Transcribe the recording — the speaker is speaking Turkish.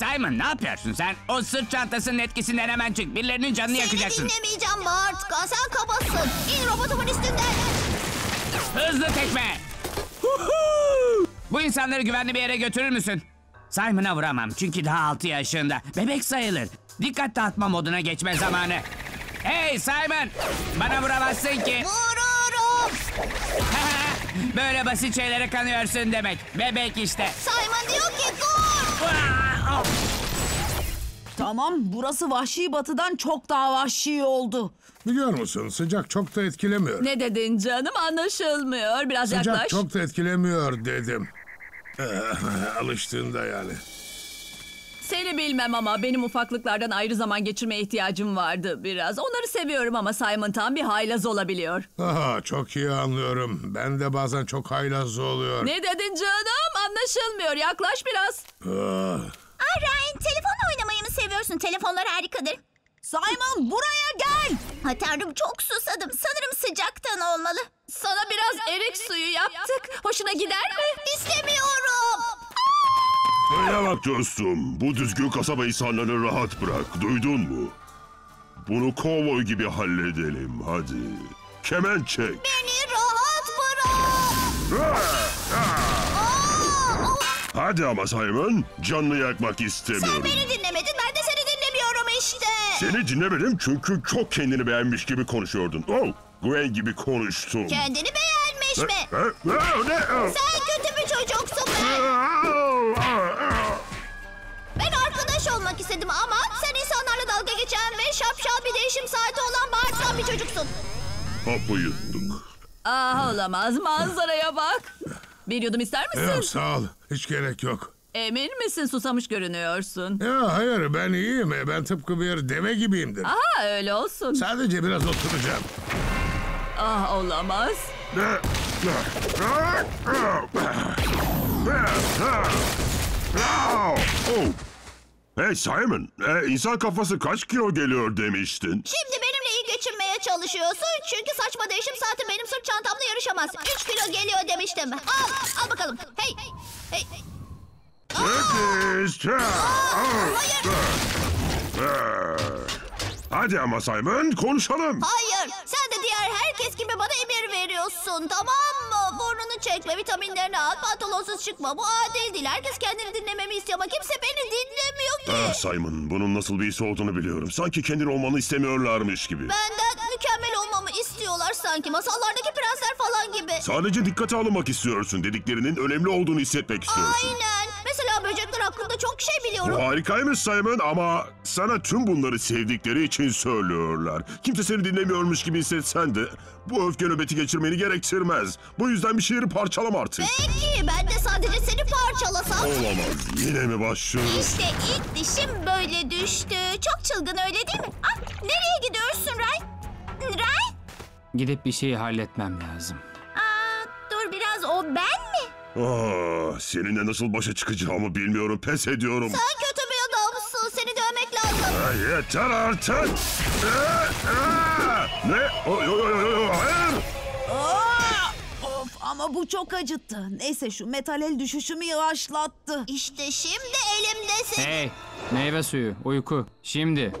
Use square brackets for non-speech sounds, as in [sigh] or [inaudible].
Simon ne yapıyorsun sen? O sırt çantasının etkisinden hemen çık. Birilerinin canını Seni yakacaksın. dinlemeyeceğim Bart. Sen kabasın. İn robotumun üstünden. Hızlı tekme. Bu insanları güvenli bir yere götürür müsün? Simon'a vuramam çünkü daha 6 yaşında. Bebek sayılır. Dikkat dağıtma moduna geçme zamanı. Hey Simon! Bana vuramazsın ki. Vururum. Böyle basit şeylere kanıyorsun demek. Bebek işte. Simon diyor ki dur. Tamam, burası vahşi batıdan çok daha vahşi oldu. Biliyor musun sıcak çok da etkilemiyor. Ne dedin canım anlaşılmıyor. Biraz Sıcak yaklaş. çok da etkilemiyor dedim. [laughs] Alıştığında yani. Seni bilmem ama benim ufaklıklardan ayrı zaman geçirmeye ihtiyacım vardı biraz. Onları seviyorum ama Simon tam bir haylaz olabiliyor. Aha, çok iyi anlıyorum. Ben de bazen çok haylaz oluyor. Ne dedin canım? Anlaşılmıyor. Yaklaş biraz. Ah, Ay Ryan telefon oynamayı mı seviyorsun? Telefonlar harikadır. Simon buraya gel. Ha tanrım çok susadım. Sanırım sıcaktan olmalı. Sana biraz erik suyu yaptık. Hoşuna gider mi? İstemiyorum. Bana bak dostum, bu düzgün kasaba insanlarını rahat bırak, duydun mu? Bunu kovboy gibi halledelim, hadi. Kemen çek. Beni rahat bırak. [laughs] Hadi ama Simon, canını yakmak Sen istemiyorum. beni dinlemedin. Ben de seni dinlemiyorum işte. Seni dinlemedim çünkü çok kendini beğenmiş gibi konuşuyordun. Oh, Gwen gibi konuştun. Kendini beğenmiş mi? ha, ha, ne? Sen kötü değişim saati olan bağırsan bir çocuksun. Hapı yuttuk. Ah olamaz. Manzaraya bak. Bir yudum ister misin? yok sağ ol. Hiç gerek yok. Emin misin susamış görünüyorsun? Ya hayır ben iyiyim. Ben tıpkı bir deve gibiyimdir. Aha öyle olsun. Sadece biraz oturacağım. Ah olamaz. Oh. Hey Simon, e, insan kafası kaç kilo geliyor demiştin? Şimdi benimle iyi geçinmeye çalışıyorsun çünkü saçma değişim saati benim sırt çantamla yarışamaz. 3 kilo geliyor demiştim. Al, al bakalım. Hey, hey. Sekiz. Hayır, Hadi ama Simon konuşalım. hayır. Sen de diğer herkes gibi bana emir veriyorsun tamam mı? Burnunu çek ve vitaminlerini al. Pantolonsuz çıkma. Bu adil değil. Herkes kendini dinlememi istiyor ama kimse beni dinlemiyor Ah. Simon bunun nasıl bir his olduğunu biliyorum. Sanki kendin olmanı istemiyorlarmış gibi. Benden mükemmel olmamı istiyorlar sanki. Masallardaki prensler falan gibi. Sadece dikkate alınmak istiyorsun. Dediklerinin önemli olduğunu hissetmek istiyorsun. Aynen. Çok şey Bu biliyorum. harikaymış Simon ama sana tüm bunları sevdikleri için söylüyorlar. Kimse seni dinlemiyormuş gibi hissetsen de bu öfke nöbeti geçirmeni gerektirmez. Bu yüzden bir şehri parçalama artık. Peki ben de sadece seni parçalasam. Olamaz. Yine mi başlıyoruz? İşte ilk dişim böyle düştü. Çok çılgın öyle değil mi? Ah, nereye gidiyorsun Ray? Ray? Gidip bir şeyi halletmem lazım. Aa, dur biraz o ben? Ah, seninle nasıl başa çıkacağımı bilmiyorum. Pes ediyorum. Sen kötü bir adamsın. Seni dövmek lazım. Ah, Yeter artık. Ah, ah! Ne? Oh, yo, yo, yo, yo, hayır. Aa! Of ama bu çok acıttı. Neyse şu metal el düşüşümü yavaşlattı. İşte şimdi elimdesin. Hey, meyve suyu, uyku. Şimdi.